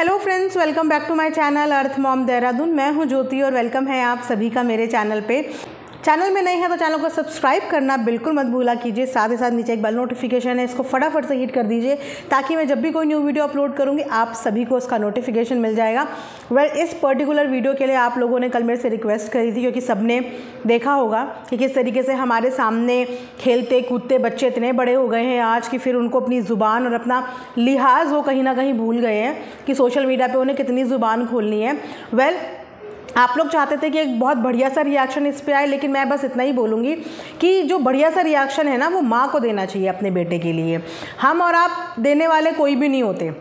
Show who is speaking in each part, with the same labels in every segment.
Speaker 1: Hello friends welcome back to my channel earth mom Dehradun मैं हूँ ज्योति और welcome है आप सभी का मेरे चैनल पे। चैनल में नए हैं तो चैनल को सब्सक्राइब करना बिल्कुल मत भूला कीजिए। साथ ही साथ नीचे एक बेल नोटिफिकेशन है इसको फटाफट से हिट कर दीजिए ताकि मैं जब भी कोई न्यू वीडियो अपलोड करूँगी आप सभी को उसका नोटिफिकेशन मिल जाएगा। वेल well, इस पर्टिकुलर वीडियो के लिए आप लोगों ने कल मेरे से रिक्वेस्ट करी थी क्योंकि सबने देखा होगा कि किस तरीके से हमारे सामने खेलते कूदते बच्चे इतने बड़े हो गए हैं आज कि फिर उनको अपनी ज़ुबान और अपना लिहाज वो कहीं ना कहीं भूल गए हैं कि सोशल मीडिया पर उन्हें कितनी ज़ुबान खोलनी है। वेल well, आप लोग चाहते थे कि एक बहुत बढ़िया सा रिएक्शन इस पर आए, लेकिन मैं बस इतना ही बोलूँगी कि जो बढ़िया सा रिएक्शन है ना, वो माँ को देना चाहिए अपने बेटे के लिए। हम और आप देने वाले कोई भी नहीं होते।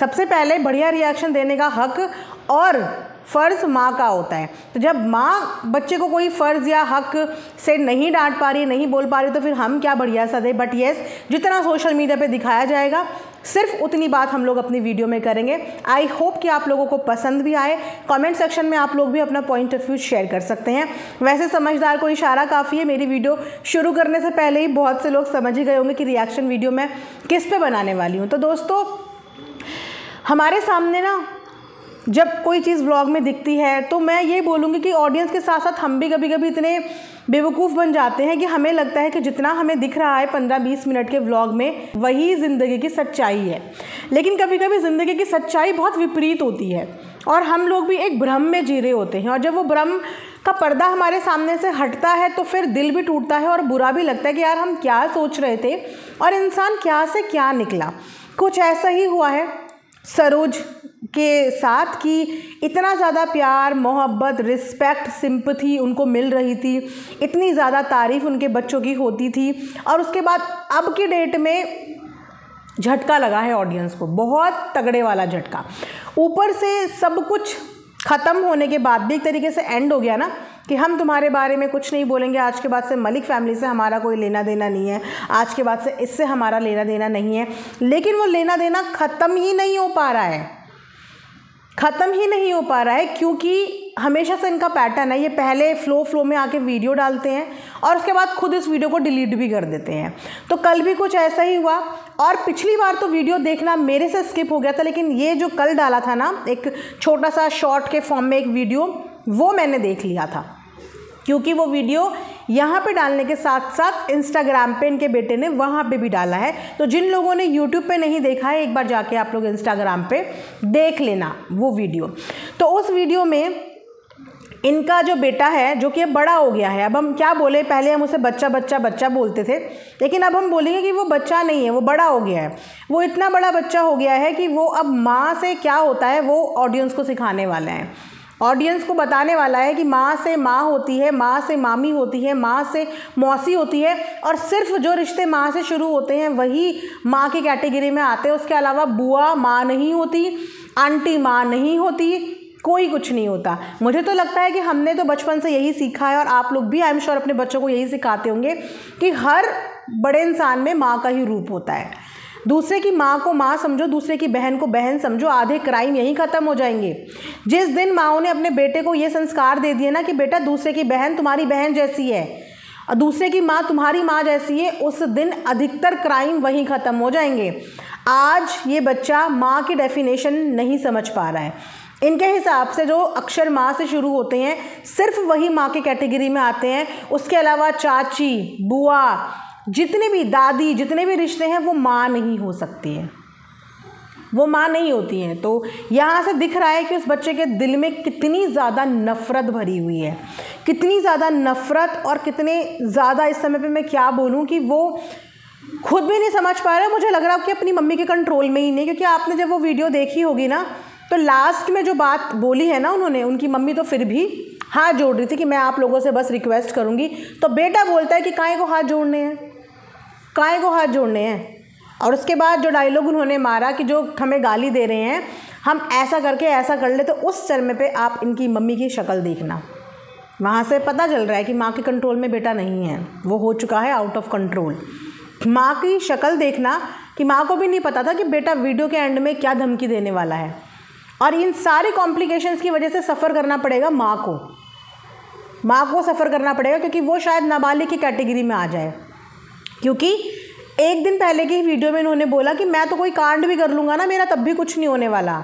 Speaker 1: सबसे पहले बढ़िया रिएक्शन देने का हक और फ़र्ज़ माँ का होता है। तो जब माँ बच्चे को कोई फ़र्ज़ या हक से नहीं डांट पा रही, नहीं बोल पा रही तो फिर हम क्या बढ़िया सा दे? बट येस जितना सोशल मीडिया पे दिखाया जाएगा सिर्फ़ उतनी बात हम लोग अपनी वीडियो में करेंगे। आई होप कि आप लोगों को पसंद भी आए। कमेंट सेक्शन में आप लोग भी अपना पॉइंट ऑफ़ व्यू शेयर कर सकते हैं। वैसे समझदार को इशारा काफ़ी है मेरी वीडियो शुरू करने से पहले ही बहुत से लोग समझ ही गए होंगे कि रिएक्शन वीडियो मैं किस पे बनाने वाली हूँ। तो दोस्तों, हमारे सामने ना जब कोई चीज़ व्लॉग में दिखती है तो मैं ये बोलूँगी कि ऑडियंस के साथ साथ हम भी कभी कभी इतने बेवकूफ़ बन जाते हैं कि हमें लगता है कि जितना हमें दिख रहा है पंद्रह बीस मिनट के व्लॉग में, वही ज़िंदगी की सच्चाई है। लेकिन कभी कभी ज़िंदगी की सच्चाई बहुत विपरीत होती है और हम लोग भी एक भ्रम में जी रहे होते हैं और जब वो भ्रम का पर्दा हमारे सामने से हटता है तो फिर दिल भी टूटता है और बुरा भी लगता है कि यार हम क्या सोच रहे थे और इंसान क्या से क्या निकला। कुछ ऐसा ही हुआ है। सरोज के साथ कि इतना ज़्यादा प्यार, मोहब्बत रिस्पेक्ट सिंपथी उनको मिल रही थी। इतनी ज़्यादा तारीफ़ उनके बच्चों की होती थी। और उसके बाद अब की डेट में झटका लगा है ऑडियंस को, बहुत तगड़े वाला झटका। ऊपर से सब कुछ ख़त्म होने के बाद भी एक तरीके से एंड हो गया ना कि हम तुम्हारे बारे में कुछ नहीं बोलेंगे। आज के बाद से मलिक फैमिली से हमारा कोई लेना देना नहीं है। आज के बाद से इससे हमारा लेना देना नहीं है। लेकिन वो लेना देना ख़त्म ही नहीं हो पा रहा है। ख़त्म ही नहीं हो पा रहा है क्योंकि हमेशा से इनका पैटर्न है। ये पहले फ़्लो फ्लो में आके वीडियो डालते हैं और उसके बाद खुद इस वीडियो को डिलीट भी कर देते हैं। तो कल भी कुछ ऐसा ही हुआ और पिछली बार तो वीडियो देखना मेरे से स्किप हो गया था, लेकिन ये जो कल डाला था ना, एक छोटा सा शॉर्ट के फॉर्म में एक वीडियो वो मैंने देख लिया था। क्योंकि वो वीडियो यहाँ पे डालने के साथ साथ इंस्टाग्राम पे इनके बेटे ने वहाँ पे भी डाला है। तो जिन लोगों ने यूट्यूब पे नहीं देखा है, एक बार जाके आप लोग इंस्टाग्राम पे देख लेना वो वीडियो। तो उस वीडियो में इनका जो बेटा है, जो कि अब बड़ा हो गया है, अब हम क्या बोले, पहले हम उसे बच्चा बच्चा बच्चा बोलते थे, लेकिन अब हम बोलेंगे कि वो बच्चा नहीं है, वो बड़ा हो गया है। वो इतना बड़ा बच्चा हो गया है कि वो अब माँ से क्या होता है, वो ऑडियंस को सिखाने वाला है। ऑडियंस को बताने वाला है कि माँ से माँ होती है, माँ से मामी होती है, माँ से मौसी होती है और सिर्फ़ जो रिश्ते माँ से शुरू होते हैं, वही माँ की कैटेगरी में आते हैं। उसके अलावा बुआ माँ नहीं होती, आंटी माँ नहीं होती, कोई कुछ नहीं होता। मुझे तो लगता है कि हमने तो बचपन से यही सीखा है और आप लोग भी आई एम श्योर अपने बच्चों को यही सिखाते होंगे कि हर बड़े इंसान में माँ का ही रूप होता है। दूसरे की माँ को माँ समझो, दूसरे की बहन को बहन समझो, आधे क्राइम यहीं ख़त्म हो जाएँगे। जिस दिन माओ ने अपने बेटे को ये संस्कार दे दिए ना कि बेटा दूसरे की बहन तुम्हारी बहन जैसी है और दूसरे की माँ तुम्हारी माँ जैसी है, उस दिन अधिकतर क्राइम वहीं ख़त्म हो जाएँगे। आज ये बच्चा माँ की डेफिनेशन नहीं समझ पा रहा है। इनके हिसाब से जो अक्षर माँ से शुरू होते हैं, सिर्फ़ वही माँ के कैटेगरी में आते हैं। उसके अलावा चाची, बुआ जितने भी दादी, जितने भी रिश्ते हैं, वो माँ नहीं हो सकती है। वो माँ नहीं होती हैं। तो यहाँ से दिख रहा है कि उस बच्चे के दिल में कितनी ज़्यादा नफ़रत भरी हुई है। कितनी ज़्यादा नफ़रत और कितने ज़्यादा इस समय पे मैं क्या बोलूँ कि वो खुद भी नहीं समझ पा रहे मुझे लग रहा है कि अपनी मम्मी के कंट्रोल में ही नहीं, क्योंकि आपने जब वो वीडियो देखी होगी ना तो लास्ट में जो बात बोली है ना उन्होंने, उनकी मम्मी तो फिर भी हाथ जोड़ रही थी कि मैं आप लोगों से बस रिक्वेस्ट करूँगी। तो बेटा बोलता है कि काहे को हाथ जोड़ने हैं? काय को हाथ जोड़ने हैं? और उसके बाद जो डायलॉग उन्होंने मारा कि जो हमें गाली दे रहे हैं, हम ऐसा करके ऐसा कर ले तो उस चरमे पे आप इनकी मम्मी की शक्ल देखना। वहाँ से पता चल रहा है कि माँ के कंट्रोल में बेटा नहीं है। वो हो चुका है आउट ऑफ़ कंट्रोल माँ की शक्ल देखना कि माँ को भी नहीं पता था कि बेटा वीडियो के एंड में क्या धमकी देने वाला है। और इन सारी कॉम्प्लिकेशंस की वजह से सफ़र करना पड़ेगा माँ को। माँ को सफ़र करना पड़ेगा क्योंकि वो शायद नाबालिग की कैटेगरी में आ जाए। क्योंकि एक दिन पहले की वीडियो में इन्होंने बोला कि मैं तो कोई कांड भी कर लूँगा ना, मेरा तब भी कुछ नहीं होने वाला।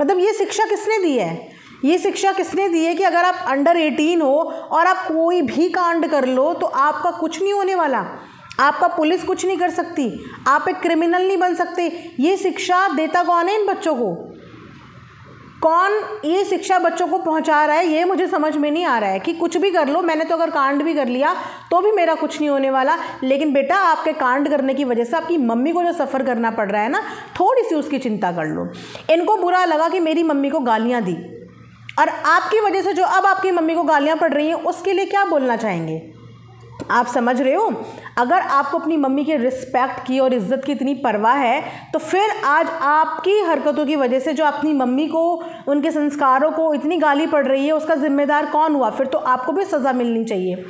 Speaker 1: मतलब ये शिक्षा किसने दी है? ये शिक्षा किसने दी है कि अगर आप अंडर एटीन हो और आप कोई भी कांड कर लो तो आपका कुछ नहीं होने वाला। आपका पुलिस कुछ नहीं कर सकती। आप एक क्रिमिनल नहीं बन सकते। ये शिक्षा देता कौन है इन बच्चों को? कौन ये शिक्षा बच्चों को पहुँचा रहा है, ये मुझे समझ में नहीं आ रहा है कि कुछ भी कर लो, मैंने तो अगर कांड भी कर लिया तो भी मेरा कुछ नहीं होने वाला। लेकिन बेटा, आपके कांड करने की वजह से आपकी मम्मी को जो सफ़र करना पड़ रहा है ना, थोड़ी सी उसकी चिंता कर लो। इनको बुरा लगा कि मेरी मम्मी को गालियाँ दी। और आपकी वजह से जो अब आपकी मम्मी को गालियाँ पड़ रही हैं, उसके लिए क्या बोलना चाहेंगे? आप समझ रहे हो? अगर आपको अपनी मम्मी के रिस्पेक्ट की और इज़्ज़त की इतनी परवाह है तो फिर आज आपकी हरकतों की वजह से जो अपनी मम्मी को, उनके संस्कारों को इतनी गाली पड़ रही है, उसका ज़िम्मेदार कौन हुआ? फिर तो आपको भी सज़ा मिलनी चाहिए।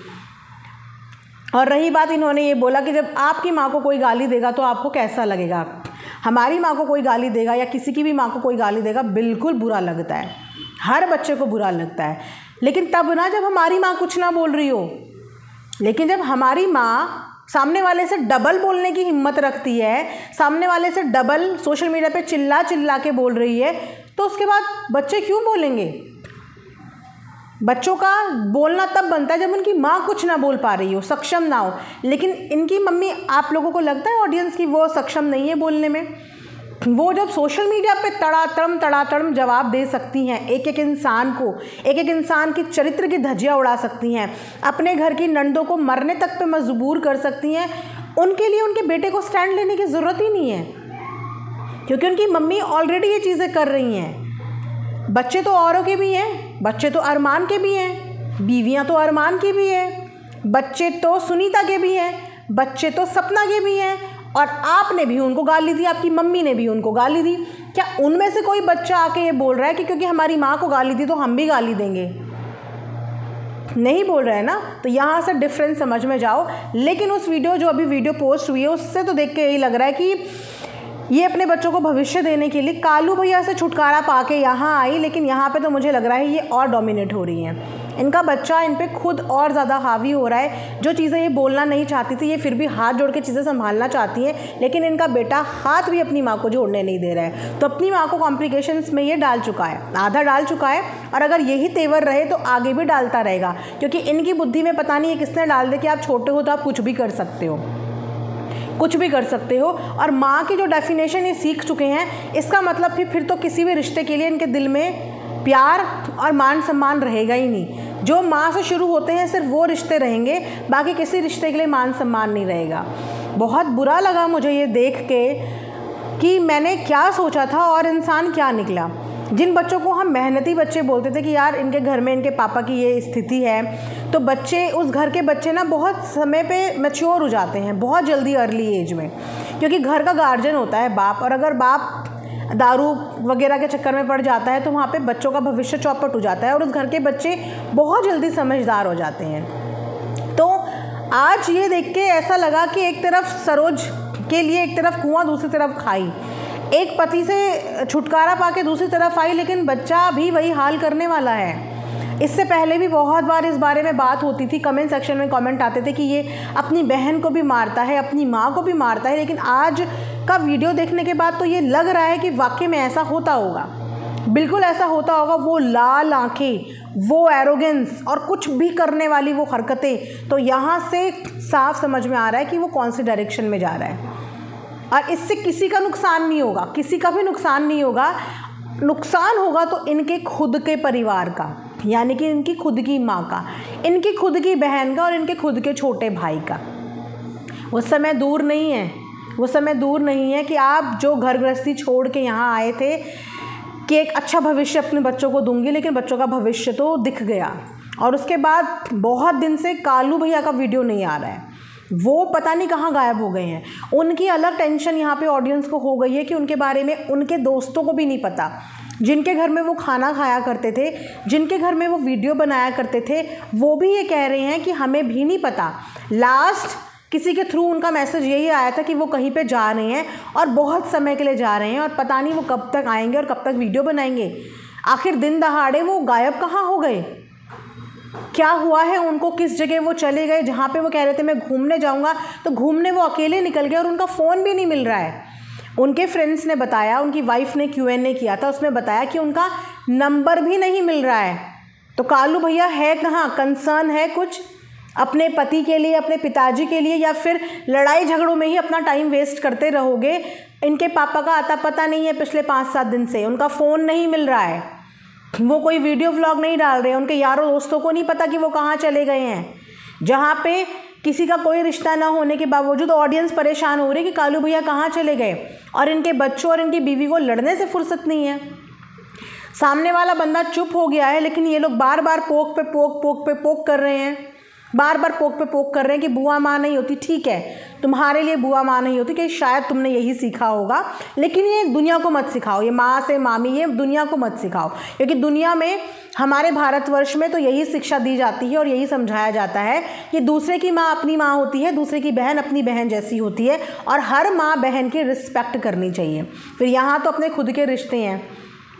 Speaker 1: और रही बात इन्होंने ये बोला कि जब आपकी माँ को कोई गाली देगा तो आपको कैसा लगेगा? हमारी माँ को कोई गाली देगा या किसी की भी माँ को कोई गाली देगा, बिल्कुल बुरा लगता है। हर बच्चे को बुरा लगता है। लेकिन तब ना जब हमारी माँ कुछ ना बोल रही हो लेकिन जब हमारी माँ सामने वाले से डबल बोलने की हिम्मत रखती है, सामने वाले से डबल सोशल मीडिया पे चिल्ला चिल्ला के बोल रही है तो उसके बाद बच्चे क्यों बोलेंगे? बच्चों का बोलना तब बनता है जब उनकी माँ कुछ ना बोल पा रही हो, सक्षम ना हो। लेकिन इनकी मम्मी आप लोगों को लगता है ऑडियंस की वो सक्षम नहीं है बोलने में? वो जब सोशल मीडिया पे तड़ातड़म तड़ातड़म जवाब दे सकती हैं एक एक इंसान को एक एक इंसान की चरित्र की धज्जियाँ उड़ा सकती हैं, अपने घर की नंदों को मरने तक पे मजबूर कर सकती हैं, उनके लिए उनके बेटे को स्टैंड लेने की ज़रूरत ही नहीं है। क्योंकि उनकी मम्मी ऑलरेडी ये चीज़ें कर रही हैं। बच्चे तो औरों के भी हैं, बच्चे तो अरमान के भी हैं, बीवियाँ तो अरमान की भी हैं, बच्चे तो सुनीता के भी हैं, बच्चे तो सपना के भी हैं और आपने भी उनको गाली दी, आपकी मम्मी ने भी उनको गाली दी। क्या उनमें से कोई बच्चा आके ये बोल रहा है कि क्योंकि हमारी माँ को गाली दी तो हम भी गाली देंगे? नहीं बोल रहे हैं ना? तो यहाँ से डिफरेंस समझ में जाओ। लेकिन उस वीडियो जो अभी वीडियो पोस्ट हुई है, उससे तो देख के यही लग रहा है कि ये अपने बच्चों को भविष्य देने के लिए कालू भैया से छुटकारा पा के यहाँ आई, लेकिन यहाँ पे तो मुझे लग रहा है ये और डोमिनेट हो रही हैं। इनका बच्चा इन पर खुद और ज़्यादा हावी हो रहा है। जो चीज़ें ये बोलना नहीं चाहती थी, ये फिर भी हाथ जोड़ के चीज़ें संभालना चाहती हैं, लेकिन इनका बेटा हाथ भी अपनी माँ को जोड़ने नहीं दे रहा है। तो अपनी माँ को कॉम्प्लिकेशंस में ये डाल चुका है, आधा डाल चुका है, और अगर यही तेवर रहे तो आगे भी डालता रहेगा, क्योंकि इनकी बुद्धि में पता नहीं है किसने डाल दे कि आप छोटे हो तो आप कुछ भी कर सकते हो। कुछ भी कर सकते हो, और माँ की जो डेफिनेशन ये सीख चुके हैं, इसका मतलब फिर फिर तो किसी भी रिश्ते के लिए इनके दिल में प्यार और मान सम्मान रहेगा ही नहीं। जो माँ से शुरू होते हैं, सिर्फ़ वो रिश्ते रहेंगे, बाकी किसी रिश्ते के लिए मान सम्मान नहीं रहेगा। बहुत बुरा लगा मुझे ये देख के कि मैंने क्या सोचा था और इंसान क्या निकला। जिन बच्चों को हम मेहनती बच्चे बोलते थे कि यार, इनके घर में इनके पापा की ये स्थिति है तो बच्चे, उस घर के बच्चे ना बहुत समय पे मैच्योर हो जाते हैं, बहुत जल्दी अर्ली एज में। क्योंकि घर का गार्जियन होता है बाप, और अगर बाप दारू वगैरह के चक्कर में पड़ जाता है तो वहाँ पे बच्चों का भविष्य चौपट हो जाता है और उस घर के बच्चे बहुत जल्दी समझदार हो जाते हैं। तो आज ये देख के ऐसा लगा कि एक तरफ़ सरोज के लिए एक तरफ़ कुआँ, दूसरी तरफ़ खाई। एक पति से छुटकारा पाके दूसरी तरफ़ आई, लेकिन बच्चा भी वही हाल करने वाला है। इससे पहले भी बहुत बार इस बारे में बात होती थी कमेंट सेक्शन में कमेंट आते थे कि ये अपनी बहन को भी मारता है, अपनी माँ को भी मारता है, लेकिन आज का वीडियो देखने के बाद तो ये लग रहा है कि वाकई में ऐसा होता होगा। बिल्कुल ऐसा होता होगा, वो लाल आँखें, वो एरोगेंस और कुछ भी करने वाली वो हरकतें तो यहाँ से साफ़ समझ में आ रहा है कि वो कौन सी डायरेक्शन में जा रहा है। और इससे किसी का नुकसान नहीं होगा, किसी का भी नुकसान नहीं होगा। नुकसान होगा तो इनके खुद के परिवार का, यानी कि इनकी खुद की माँ का, इनकी खुद की बहन का और इनके खुद के छोटे भाई का। वो समय दूर नहीं है। वो समय दूर नहीं है कि आप जो घर गृहस्थी छोड़ के यहाँ आए थे, कि एक अच्छा भविष्य अपने बच्चों को दूँगी, लेकिन बच्चों का भविष्य तो दिख गया। और उसके बाद बहुत दिन से कालू भैया का वीडियो नहीं आ रहा है। वो पता नहीं कहाँ गायब हो गए हैं। उनकी अलग टेंशन यहाँ पे ऑडियंस को हो गई है कि उनके बारे में उनके दोस्तों को भी नहीं पता। जिनके घर में वो खाना खाया करते थे, जिनके घर में वो वीडियो बनाया करते थे, वो भी ये कह रहे हैं कि हमें भी नहीं पता। लास्ट किसी के थ्रू उनका मैसेज यही आया था कि वो कहीं पे जा रहे हैं और बहुत समय के लिए जा रहे हैं और पता नहीं वो कब तक आएँगे और कब तक वीडियो बनाएँगे। आखिर दिन दहाड़े वो गायब कहाँ हो गए? क्या हुआ है उनको? किस जगह वो चले गए? जहाँ पे वो कह रहे थे, मैं घूमने जाऊँगा। तो घूमने वो अकेले निकल गए और उनका फ़ोन भी नहीं मिल रहा है। उनके फ्रेंड्स ने बताया, उनकी वाइफ ने क्यू किया था, उसमें बताया कि उनका नंबर भी नहीं मिल रहा है। तो कालू भैया, है कहाँ? कंसर्न है कुछ? अपने पति के लिए, अपने पिताजी के लिए या फिर लड़ाई झगड़ों में ही अपना टाइम वेस्ट करते रहोगे? इनके पापा का आता पता नहीं है पिछले पाँच सात दिन से। उनका फ़ोन नहीं मिल रहा है। वो कोई वीडियो व्लॉग नहीं डाल रहे उनके यारों दोस्तों को नहीं पता कि वो कहाँ चले गए हैं। जहाँ पे किसी का कोई रिश्ता ना होने के बावजूद ऑडियंस परेशान हो रही कि कालू भैया कहाँ चले गए? और इनके बच्चों और इनकी बीवी को लड़ने से फुर्सत नहीं है। सामने वाला बंदा चुप हो गया है, लेकिन ये लोग बार बार पोक पे, पोक पोक पे पोक कर रहे हैं। बार बार पोक पे पोक कर रहे हैं कि बुआ माँ नहीं होती, ठीक है, तुम्हारे लिए बुआ माँ नहीं होती, कि शायद तुमने यही सीखा होगा, लेकिन ये दुनिया को मत सिखाओ, ये माँ से मामी, ये दुनिया को मत सिखाओ, क्योंकि दुनिया में हमारे भारतवर्ष में तो यही शिक्षा दी जाती है और यही समझाया जाता है कि दूसरे की माँ अपनी माँ होती है, दूसरे की बहन अपनी बहन जैसी होती है, और हर माँ बहन की रिस्पेक्ट करनी चाहिए। फिर यहाँ तो अपने खुद के रिश्ते हैं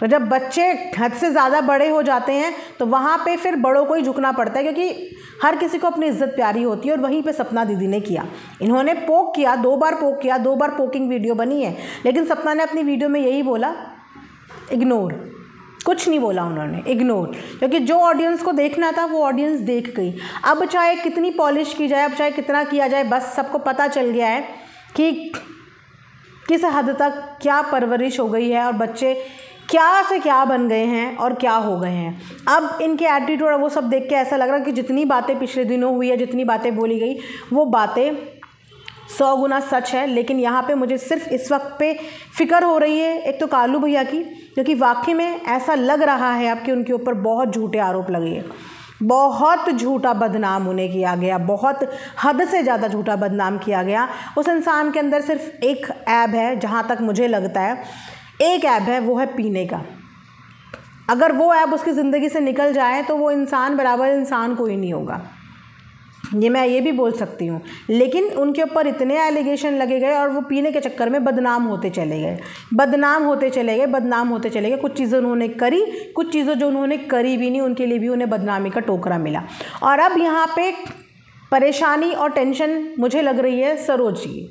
Speaker 1: तो जब बच्चे हद से ज़्यादा बड़े हो जाते हैं तो वहाँ पे फिर बड़ों को ही झुकना पड़ता है, क्योंकि हर किसी को अपनी इज़्ज़त प्यारी होती है और वहीं पे सपना दीदी ने किया। इन्होंने पोक किया, दो बार पोक किया, दो बार पोकिंग वीडियो बनी है। लेकिन सपना ने अपनी वीडियो में यही बोला, इग्नोर। कुछ नहीं बोला उन्होंने, इग्नोर। क्योंकि जो ऑडियंस को देखना था, वो ऑडियंस देख गई। अब चाहे कितनी पॉलिश की जाए, अब चाहे कितना किया जाए, बस सबको पता चल गया है कि किस हद तक क्या परवरिश हो गई है और बच्चे क्या से क्या बन गए हैं और क्या हो गए हैं। अब इनके एटीट्यूड वो सब देख के ऐसा लग रहा है कि जितनी बातें पिछले दिनों हुई है जितनी बातें बोली गई, वो बातें सौ गुना सच है। लेकिन यहाँ पे मुझे सिर्फ़ इस वक्त पे फ़िक्र हो रही है, एक तो कालू भैया की, क्योंकि वाकई में ऐसा लग रहा है अब कि उनके ऊपर बहुत झूठे आरोप लगे हैं। बहुत झूठा बदनाम उन्हें किया गया, बहुत हद से ज़्यादा झूठा बदनाम किया गया। उस इंसान के अंदर सिर्फ़ एक ऐब है, जहाँ तक मुझे लगता है एक ऐप है, वो है पीने का। अगर वो ऐप उसकी ज़िंदगी से निकल जाए तो वो इंसान बराबर इंसान कोई नहीं होगा। ये मैं ये भी बोल सकती हूँ। लेकिन उनके ऊपर इतने एलिगेशन लगे गए और वो पीने के चक्कर में बदनाम होते चले गए। बदनाम होते चले गए, बदनाम होते चले गए। कुछ चीज़ें उन्होंने करी, कुछ चीज़ें जो उन्होंने करी भी नहीं, उनके लिए भी उन्हें बदनामी का टोकरा मिला। और अब यहाँ पे परेशानी और टेंशन मुझे लग रही है सरोज जी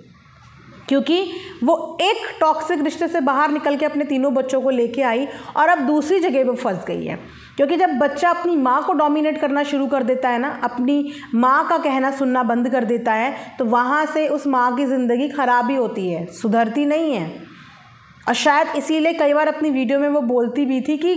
Speaker 1: क्योंकि वो एक टॉक्सिक रिश्ते से बाहर निकल के अपने तीनों बच्चों को लेके आई और अब दूसरी जगह पे फंस गई है। क्योंकि जब बच्चा अपनी माँ को डोमिनेट करना शुरू कर देता है ना, अपनी माँ का कहना सुनना बंद कर देता है तो वहाँ से उस माँ की ज़िंदगी ख़राब ही होती है, सुधरती नहीं है। और शायद इसीलिए कई बार अपनी वीडियो में वो बोलती भी थी कि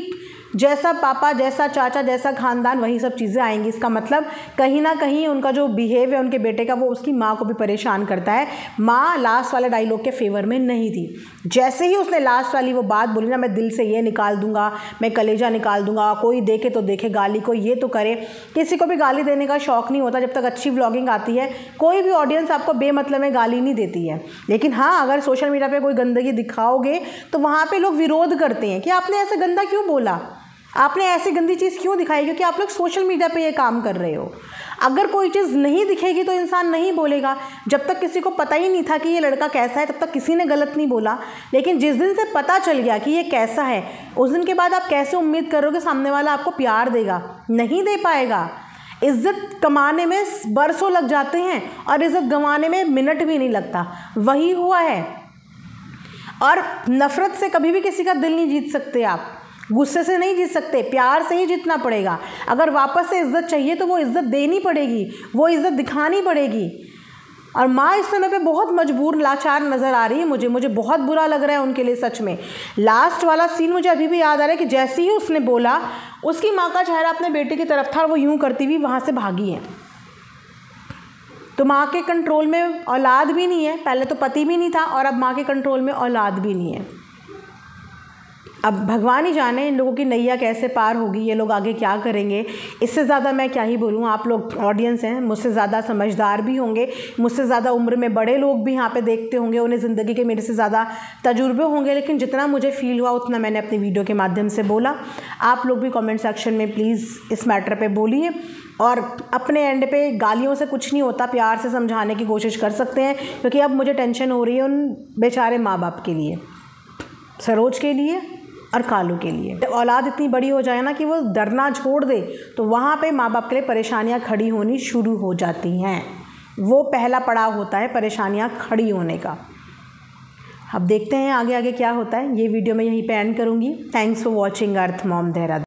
Speaker 1: जैसा पापा, जैसा चाचा, जैसा खानदान, वही सब चीज़ें आएँगी। इसका मतलब कहीं ना कहीं उनका जो बिहेव है, उनके बेटे का, वो उसकी माँ को भी परेशान करता है। माँ लास्ट वाले डायलॉग के फेवर में नहीं थी। जैसे ही उसने लास्ट वाली वो बात बोली ना, मैं दिल से ये निकाल दूँगा, मैं कलेजा निकाल दूँगा, कोई देखे तो देखे, गाली को ये तो करे। किसी को भी गाली देने का शौक नहीं होता जब तक अच्छी व्लॉगिंग आती है। कोई भी ऑडियंस आपको बेमतलब में गाली नहीं देती है। लेकिन हाँ अगर सोशल मीडिया पर कोई गंदगी दिखाओगे तो वहाँ पर लोग विरोध करते हैं कि आपने ऐसा गंदा क्यों बोला? आपने ऐसी गंदी चीज़ क्यों दिखाई? क्योंकि आप लोग सोशल मीडिया पे ये काम कर रहे हो। अगर कोई चीज़ नहीं दिखेगी तो इंसान नहीं बोलेगा। जब तक किसी को पता ही नहीं था कि ये लड़का कैसा है, तब तक किसी ने गलत नहीं बोला। लेकिन जिस दिन से पता चल गया कि ये कैसा है, उस दिन के बाद आप कैसे उम्मीद करोगे सामने वाला आपको प्यार देगा? नहीं दे पाएगा। इज़्ज़त कमाने में बरसों लग जाते हैं और इज़्ज़त गंवाने में मिनट भी नहीं लगता। वही हुआ है। और नफ़रत से कभी भी किसी का दिल नहीं जीत सकते आप। गुस्से से नहीं जीत सकते, प्यार से ही जीतना पड़ेगा। अगर वापस से इज़्ज़त चाहिए तो वो इज़्ज़त देनी पड़ेगी, वो इज़्ज़त दिखानी पड़ेगी। और माँ इस समय पे बहुत मजबूर, लाचार नज़र आ रही है मुझे मुझे बहुत बुरा लग रहा है उनके लिए सच में। लास्ट वाला सीन मुझे अभी भी याद आ रहा है कि जैसे ही उसने बोला, उसकी माँ का चेहरा अपने बेटे की तरफ़ था और वो यूँ करती हुई वहाँ से भागी है। तो माँ के कंट्रोल में औलाद भी नहीं है, पहले तो पति भी नहीं था और अब माँ के कंट्रोल में औलाद भी नहीं है। अब भगवान ही जाने इन लोगों की नैया कैसे पार होगी, ये लोग आगे क्या करेंगे? इससे ज़्यादा मैं क्या ही बोलूँ? आप लोग ऑडियंस हैं, मुझसे ज़्यादा समझदार भी होंगे, मुझसे ज़्यादा उम्र में बड़े लोग भी यहाँ पे देखते होंगे, उन्हें ज़िंदगी के मेरे से ज़्यादा तजुर्बे होंगे, लेकिन जितना मुझे फ़ील हुआ, उतना मैंने अपनी वीडियो के माध्यम से बोला। आप लोग भी कॉमेंट सेक्शन में प्लीज़ इस मैटर पर बोलिए, और अपने एंड पे गालियों से कुछ नहीं होता, प्यार से समझाने की कोशिश कर सकते हैं, क्योंकि अब मुझे टेंशन हो रही है उन बेचारे माँ बाप के लिए, सरोज के लिए और कालू के लिए। औलाद इतनी बड़ी हो जाए ना कि वो डरना छोड़ दे तो वहाँ पे माँ बाप के लिए परेशानियाँ खड़ी होनी शुरू हो जाती हैं। वो पहला पड़ाव होता है परेशानियाँ खड़ी होने का। अब देखते हैं आगे आगे क्या होता है। ये वीडियो मैं यहीं पे एंड करूँगी। Thanks for watching earth mom Dehradun